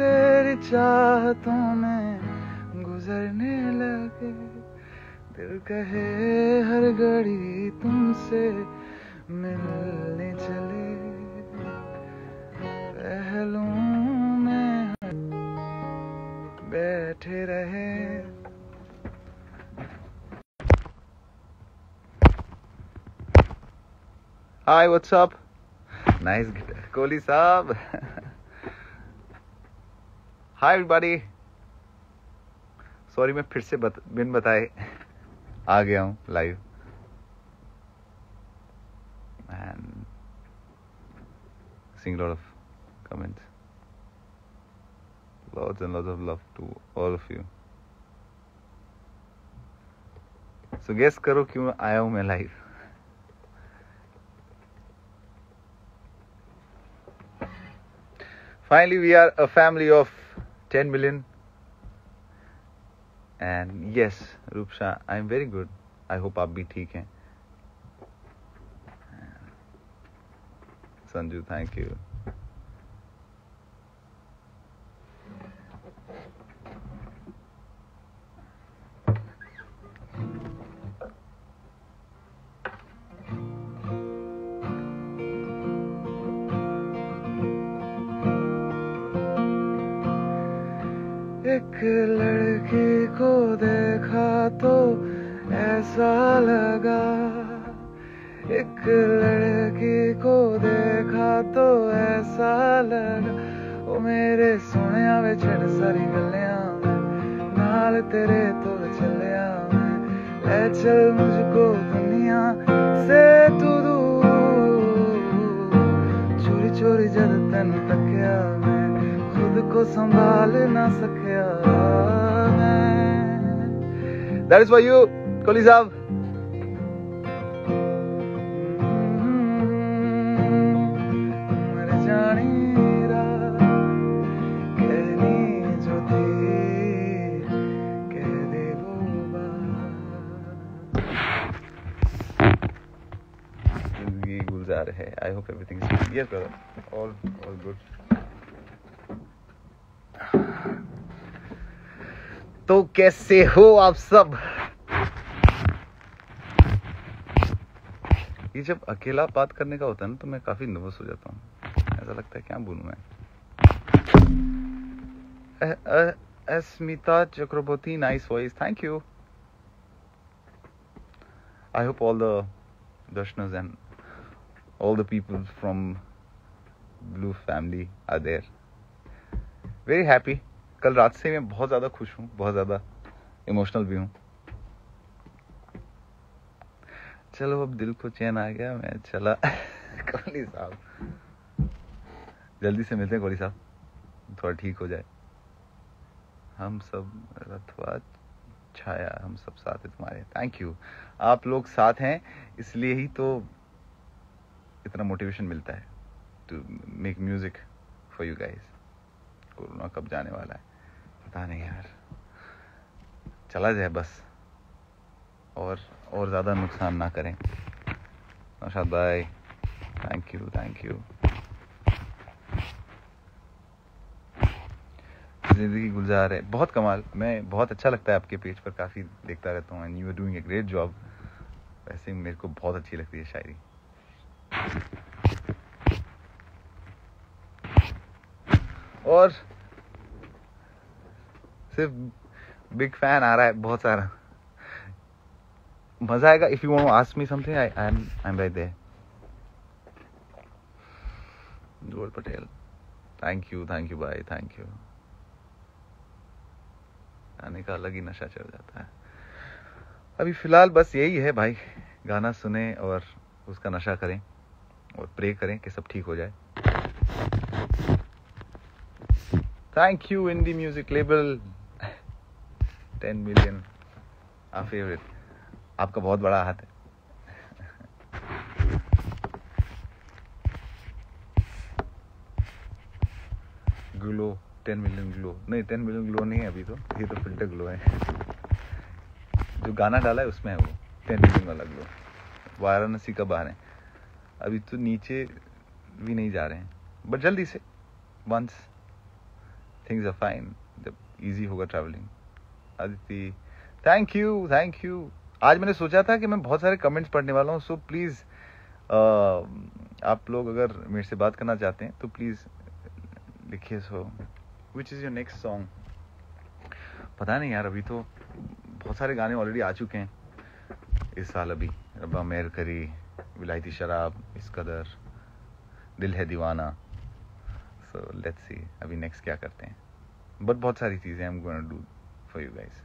तेरी चाहतों में गुजरने लगे दिल कहे हर घड़ी तुमसे मिलने चले पहलुओं में बैठे रहे Hi, what's up? Nice guitar. Kohli साहब. Hi everybody. सॉरी मैं फिर से बत, बिन बताए आ गया हूँ live and seeing a lot of comments. Lots and lots of love to all of you. So guess करो क्यों आया हूँ मैं live Finally, we are a family of 10 million. And yes, Rupsha, I'm very good. I hope आप भी ठीक हैं. Sanju, thank you. चल मुझको दुनिया से तू चोरी चोरी जद तेन तकिया मैं खुद को संभाल ना सकिया मैं। That is for you, Kohli साहब। है I hope everything is yes brother all all तो कैसे हो आप सब? ये जब अकेला बात करने का होता है ना तो मैं काफ़ी नर्वस हो जाता हूँ। ऐसा लगता है क्या बोलूँ मैं? Asmita Chakraborty nice voice thank you I hope all the Darshnas and all the people from Blue family are there. Very happy. कल रात से मैं बहुत ज़्यादा खुश हूँ, बहुत ज़्यादा इमोशनल भी हूँ। चलो अब दिल को चैन आ गया, मैं चला। कोहली साहब। जल्दी से मिलते हैं कोहली साहब। थोड़ा ठीक हो जाए। हम सब रथवा छाया, हम सब साथ हैं तुम्हारे। थैंक यू आप लोग साथ हैं, इसलिए ही तो इतना मोटिवेशन मिलता है to make music for you guys corona कब जाने वाला है? पता नहीं यार। चला जाए बस। और और ज़्यादा नुकसान ना करें। नौशाद भाई थैंक यू थैंक यू ज़िंदगी गुलजार है। बहुत कमाल। मैं, बहुत अच्छा लगता है आपके पेज पर। काफ़ी देखता रहता हूँ। And you are doing a great job वैसे मेरे को बहुत अच्छी लगती है शायरी। और सिर्फ़ बिग फ़ैन आ रहा है बहुत सारा। मज़ा आएगा if you want ask me something I I am I am right there ज़ोर Patel. Thank you thank you भाई थैंक यू गाने का अलग ही नशा चढ़ जाता है। अभी फ़िलहाल बस यही है भाई, गाना सुने और उसका नशा करें। और प्रे करें कि सब ठीक हो जाए। Thank you indie music label ten million uh favourite आपका बहुत बड़ा हाथ है। ग्लो 10 मिलियन ग्लो नहीं 10 मिलियन ग्लो नहीं है अभी तो। ये तो फ़िल्टर ग्लो है। जो गाना डाला है, उसमें है वो। टेन मिलियन वाला ग्लो वाराणसी का बाहर है। अभी तो नीचे भी नहीं जा रहे हैं। बट जल्दी से वंस थिंग्स आर फाइन जब इजी होगा travelling Aditi thank you thank you आज मैंने सोचा था कि मैं बहुत सारे कमेंट्स पढ़ने वाला हूँ सो प्लीज़ आप लोग अगर मेरे से बात करना चाहते हैं तो प्लीज़ लिखिए so. Which is your next song पता नहीं यार, अभी तो बहुत सारे गाने ऑलरेडी आ चुके हैं। इस साल अभी रब्बा मेहर करी विलायती शराब, इस कदर, दिल है दीवाना। सो लेट्स सी अभी नेक्स्ट क्या करते हैं? बट बहुत सारी चीज़ें हम gonna do for you guys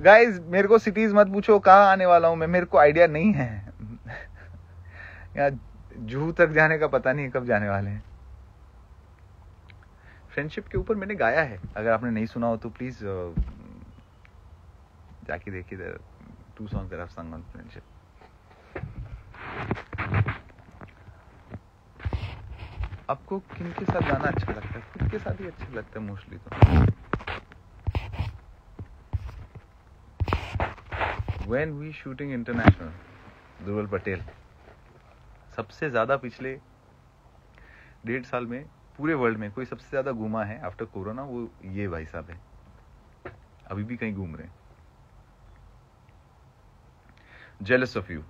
guys मेरे को सिटीज़ मत पूछो, कहाँ आने वाला हूँ मैं? मेरे को आइडिया नहीं है। यहाँ जूहू तक जाने का पता नहीं है कब जाने वाले हैं। फ्रेंडशिप के ऊपर मैंने गाया है। अगर आपने नहीं सुना हो तो प्लीज़ जाके देखिए two song that sung on friendship आपको किन के साथ गाना अच्छा लगता है खुद के साथ ही अच्छा लगता है मोस्टली तो. When we shooting international दुर्बल पटेल सबसे ज़्यादा पिछले डेढ़ साल में पूरे वर्ल्ड में कोई सबसे ज़्यादा घूमा है आफ्टर कोरोना वो ये भाई साहब है। अभी भी कहीं घूम रहे हैं। जेलस ऑफ़ यू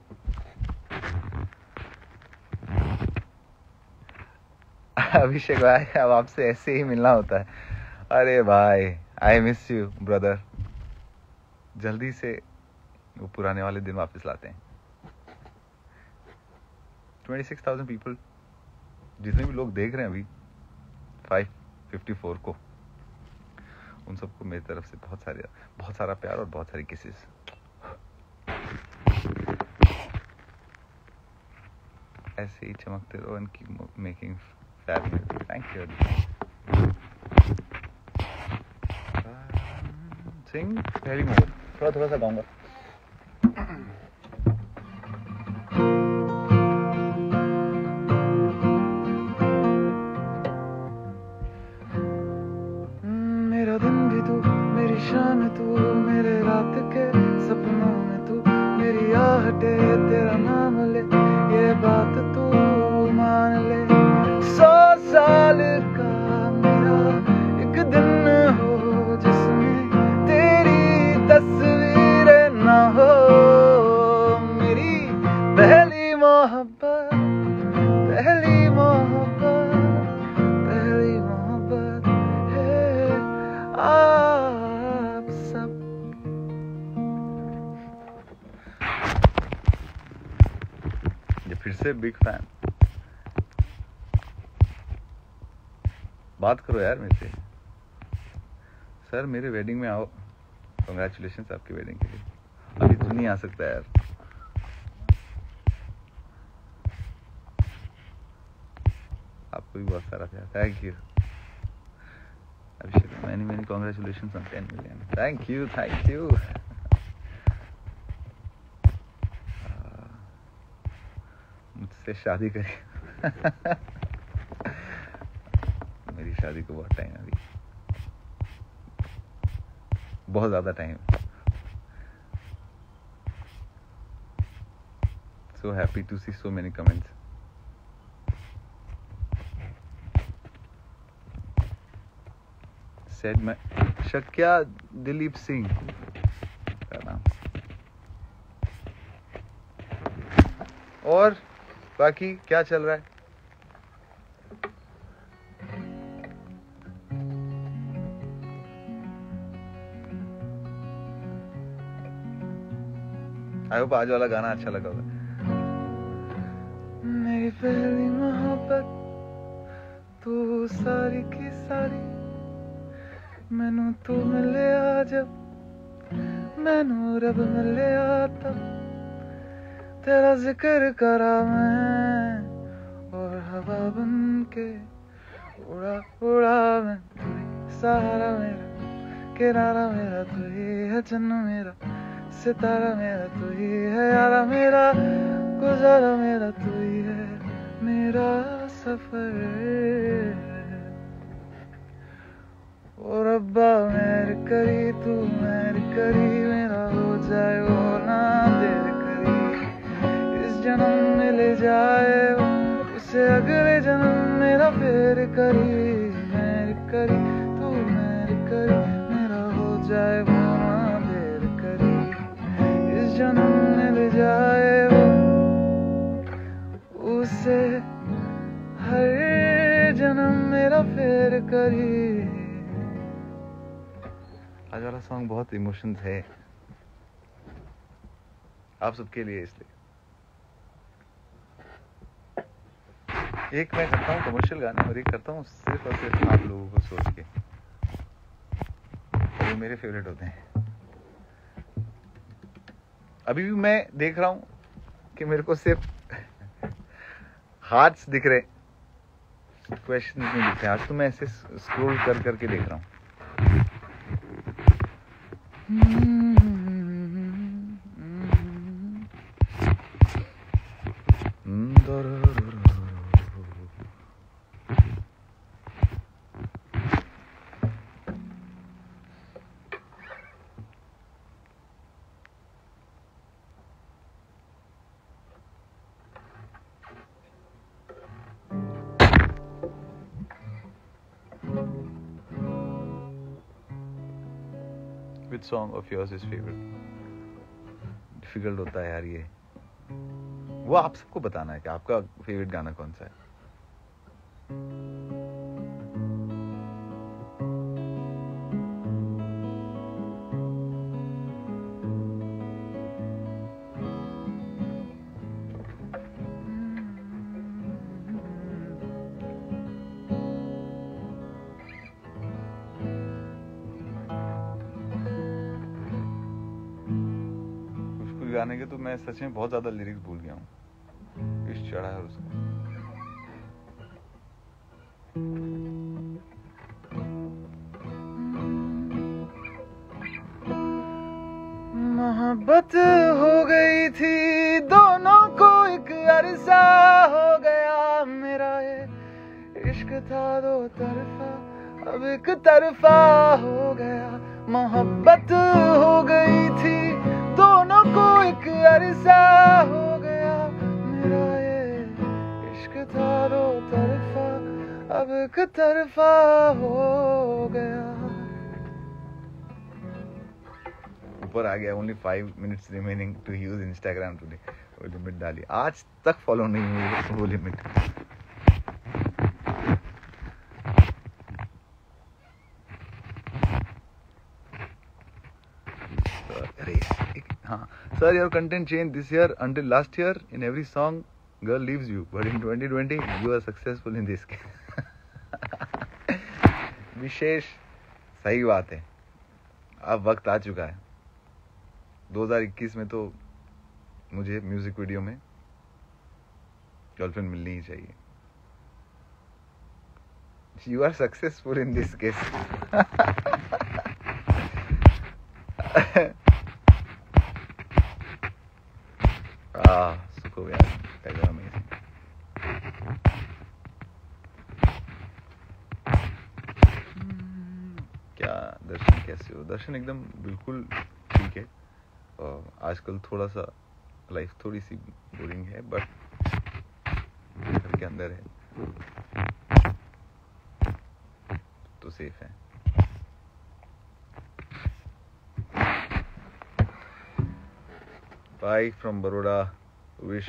अभिषेक भाई, अब आपसे ऐसे ही मिलना होता है। अरे भाई आई मिस यू ब्रदर जल्दी से वो पुराने वाले दिन वापस लाते हैं। ट्वेंटी सिक्स थाउज़ेंड पीपल जितने भी लोग देख रहे हैं अभी फाइव फिफ्टी फोर को, उन सबको मेरी तरफ़ से बहुत सारे, बहुत सारा प्यार और बहुत सारी किसेस ऐसे ही चमकते रहो and keep making thank you sing very more थोड़ा थोड़ा सा गाऊँगा। से बिग फ़ैन। बात करो यार मेरे से। सर, मेरे वेडिंग में आओ। कंग्रेचुलेशन आपकी वेडिंग के लिए। अभी तो नहीं आ सकता यार। आपको भी बहुत सारा प्यार। Thank you Abhishek many many congratulation on ten million thank you thank you से शादी करी। मेरी शादी को बहुत टाइम अभी बहुत ज़्यादा time so happy to see so many comments. Said my Shakya Dilip Singh और बाकी क्या चल रहा है? आई होप आज वाला गाना अच्छा लगा होगा। मेरी पहली मोहब्बत तू सारी की सारी। मैनू तू मिले आ जब मैनू रब मिले आ तब तेरा ज़िक्र करा मैं हवा बन के उड़ा उड़ा मैं सहारा मेरा किनारा मेरा तू ही है चन्न मेरा सितारा मेरा तू ही है यारा मेरा गुजारा मेरा तू ही है मेरा सफ़र ओ रब्बा मेर करी तू मेर करी मेरा हो जाए वो ना देर करी इस जन्म में ले जाए वो उसे अगले जन्म मेरा फेर करी, मेर करी, तू मेर करी, मेरा हो जाए वो ना देर करी। इस जन्म मिल जाए वो, उसे हर जन्म मेरा फेर करी। आज वाला सॉन्ग बहुत इमोशंस है। आप सबके लिए इसलिए। एक मैं करता हूँ कमर्शियल गाने और एक करता हूँ सिर्फ़ और सिर्फ़ आप लोगों को सोच के। वो मेरे फेवरेट होते हैं। अभी भी मैं देख रहा हूँ कि मेरे को सिर्फ़ हार्ट्स दिख रहे क्वेश्चन नहीं दिख रहे। आज तो मैं ऐसे स्क्रॉल कर करके देख रहा हूँ। Which song of yours is favorite? Difficult होता है यार ये वो आप सबको बताना है कि आपका फेवरेट गाना कौन सा है मैं सच में बहुत ज़्यादा लिरिक्स भूल गया हूँ। इस चढ़ा है उसका। मोहब्बत हो गई थी, दोनों को एक अरसा हो गया मेरा ये इश्क था दो तरफा, अब एक तरफा हो गया। मोहब्बत हो गई थी दोनों को एक अरसा हो गया। मेरा ये इश्क था दो तरफा, अब एक तरफा हो गया। ऊपर आ गया only five minutes remaining to use Instagram today वो लिमिट डाली। आज तक फॉलो नहीं हुई वो लिमिट अरे एक- sir your content change this year until last year in every song girl leaves you but in 2020 you are successful in this विशेष सही बात है अब वक्त आ चुका है 2021 में तो मुझे म्यूज़िक वीडियो में गर्लफ्रेंड मिलनी ही चाहिए। You are successful in this case ah सुको यार that was amazing क्या दर्शन कैसे हो दर्शन एकदम बिल्कुल ठीक है और आजकल थोड़ा सा लाइफ थोड़ी सी बोरिंग है बट घर के अंदर है तो सेफ़ है बाय फ्रॉम बड़ोड़ा विश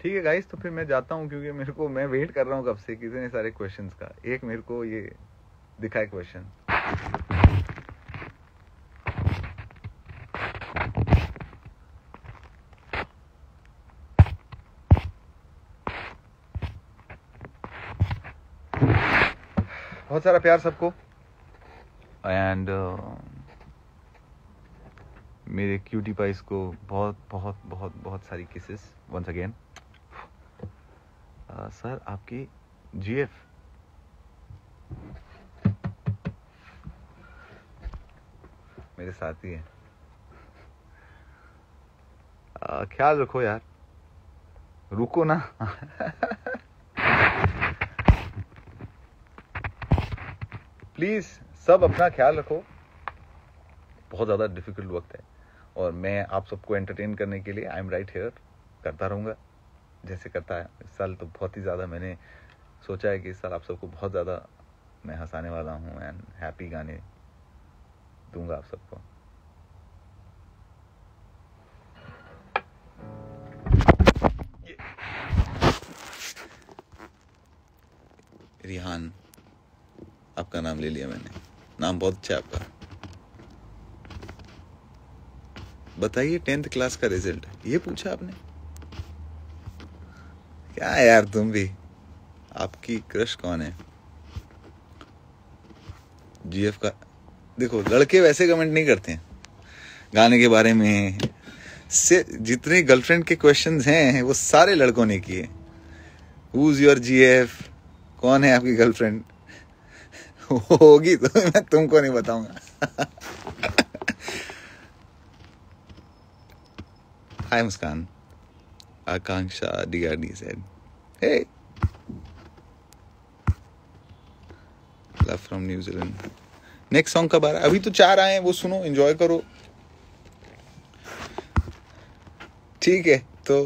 ठीक है गाइस तो फिर मैं जाता हूँ क्योंकि मेरे को, मैं वेट कर रहा हूँ कब से कितने सारे क्वेश्चंस का। एक मेरे को ये दिखा है क्वेश्चन बहुत सारा प्यार सबको। एंड मेरे क्यूटी पाइस को बहुत बहुत बहुत बहुत सारी किसेस वंस अगेन सर आपकी जीएफ मेरे साथी हैं. आ, ख्याल रखो यार. रुको ना. प्लीज़ सब अपना ख्याल रखो। बहुत ज़्यादा डिफ़िकल्ट वक्त है। और मैं आप सबको एंटरटेन करने के लिए आई एम राइट हेयर करता रहूँगा। जैसे करता है। इस साल तो बहुत ही ज़्यादा मैंने सोचा है कि इस साल आप सबको बहुत ज़्यादा मैं हंसाने वाला हूँ एंड हैप्पी गाने दूँगा आप सबको। रिहान आपका नाम ले लिया मैंने। नाम बहुत अच्छा है आपका। बताइए, टेंथ क्लास का रिज़ल्ट। ये पूछा आपने? क्या यार तुम भी? आपकी क्रश कौन है? जीएफ का देखो, लड़के वैसे कमेंट नहीं करते हैं। गाने के बारे में, से जितने गर्लफ्रेंड के क्वेश्चंस हैं, वो सारे लड़कों ने किए। हुज योर जीएफ कौन है आपकी गर्लफ्रेंड होगी तो मैं तुमको नहीं बताऊँगा। Hi Muskan Akanksha D R D said hey love from New Zealand next song कब आ रहा है? अभी तो चार आए हैं, वो सुनो एंजॉय करो। ठीक है तो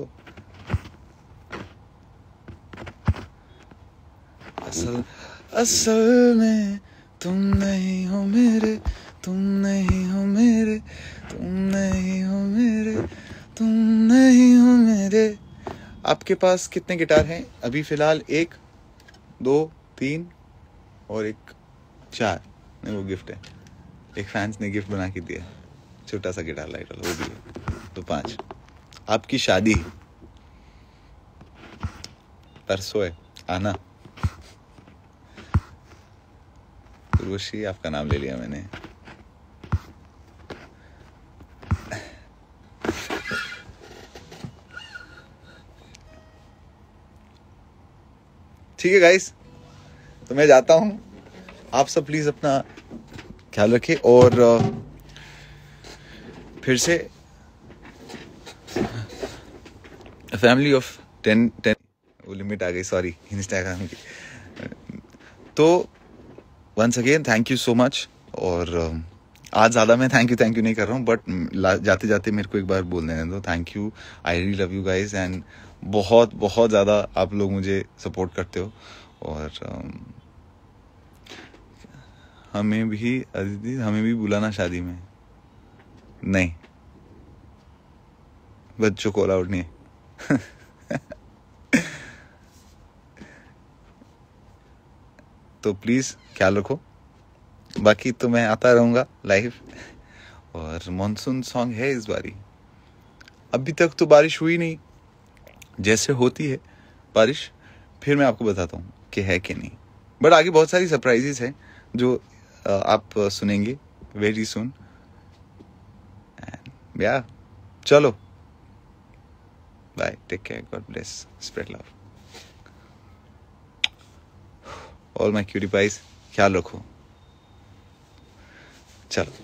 असल असल में तुम नहीं हो मेरे, तुम नहीं हो मेरे, तुम नहीं हो मेरे, तुम नहीं हो मेरे। आपके पास कितने गिटार हैं? अभी फ़िलहाल एक, दो, तीन और एक चार। नहीं, वो गिफ्ट है। एक फैंस ने गिफ्ट बना के दिया। छोटा सा गिटार लाइट वाला, वो भी है। तो पाँच। आपकी शादी। परसों है। आना। उर्वशी आपका नाम ले लिया मैंने। ठीक है गाइस तो मैं जाता हूँ। आप सब प्लीज़ अपना ख्याल रखें और फिर से फैमिली ऑफ़ टेन टेन वो लिमिट आ गई सॉरी इंस्टाग्राम की। तो once again thank you so much और uh, आज ज़्यादा मैं थैंक यू थैंक यू नहीं कर रहा हूँ बट जाते जाते मेरे को एक बार बोल देने दो। Thank you I really love you guys and बहुत बहुत ज़्यादा आप लोग मुझे सपोर्ट करते हो। और um, हमें भी अदिति हमें भी बुलाना शादी में। नहीं। बच्चों को अलाउड नहीं तो प्लीज़ ख्याल रखो। बाकी तो मैं आता रहूँगा लाइव और मानसून सॉन्ग है इस बारी। अभी तक तो बारिश हुई नहीं। जैसे होती है बारिश, फिर मैं आपको बताता हूँ कि है कि नहीं। बट आगे बहुत सारी सरप्राइजेस हैं जो आप सुनेंगे वेरी सुन या चलो। Bye take care God bless spread love all my cutie pies ख्याल रखो चलो